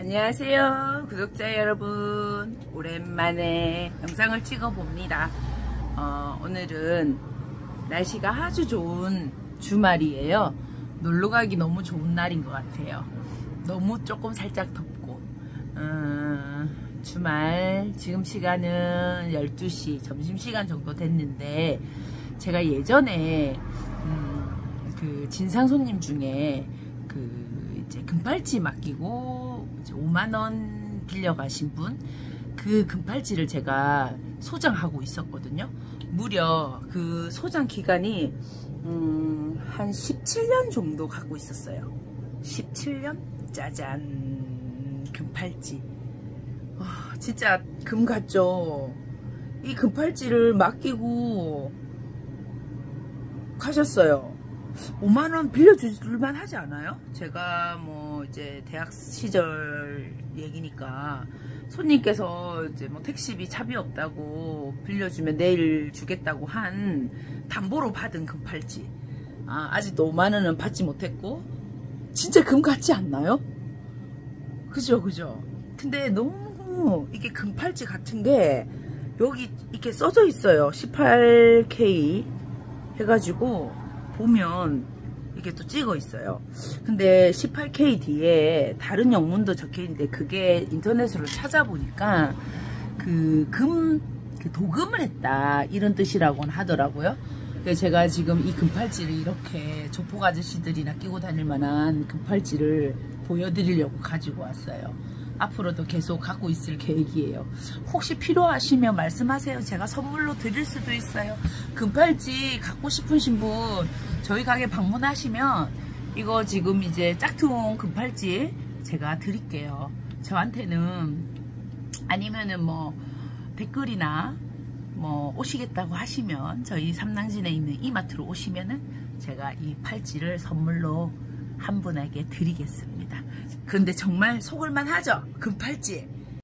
안녕하세요 구독자 여러분. 오랜만에 영상을 찍어 봅니다. 어, 오늘은 날씨가 아주 좋은 주말이에요. 놀러가기 너무 좋은 날인 것 같아요. 너무 조금 살짝 덥고. 음, 주말 지금 시간은 12시 점심시간 정도 됐는데 제가 예전에 음, 그 진상 손님 중에 그 이제 금팔찌 맡기고 5만원 빌려가신 분 그 금팔찌를 제가 소장하고 있었거든요. 무려 그 소장 기간이 음, 한 17년 정도 갖고 있었어요. 17년? 짜잔. 금팔찌. 와, 진짜 금 같죠? 이 금팔찌를 맡기고 가셨어요 5만원 빌려줄만 하지 않아요? 제가 뭐 이제 대학 시절 얘기니까 손님께서 이제 뭐 택시비 차비 없다고 빌려주면 내일 주겠다고 한 담보로 받은 금팔찌 아, 아직도 5만원은 받지 못했고 진짜 금 같지 않나요? 그죠 그죠 근데 너무 이게 금팔찌 같은 게 여기 이렇게 써져 있어요 18K 해가지고 보면 이게 또 찍어 있어요. 근데 18K 뒤에 다른 영문도 적혀 있는데 그게 인터넷으로 찾아보니까 그 금, 그 도금을 했다 이런 뜻이라고는 하더라고요. 그래서 제가 지금 이 금팔찌를 이렇게 조폭 아저씨들이나 끼고 다닐 만한 금팔찌를 보여드리려고 가지고 왔어요 앞으로도 계속 갖고 있을 계획이에요. 혹시 필요하시면 말씀하세요. 제가 선물로 드릴 수도 있어요. 금팔찌 갖고 싶으신 분 저희 가게 방문하시면 이거 지금 이제 짝퉁 금팔찌 제가 드릴게요. 저한테는 아니면은 뭐 댓글이나 뭐 오시겠다고 하시면 저희 삼당진에 있는 이마트로 오시면은 제가 이 팔찌를 선물로 한 분에게 드리겠습니다. 근데 정말 속을만 하죠? 금팔찌.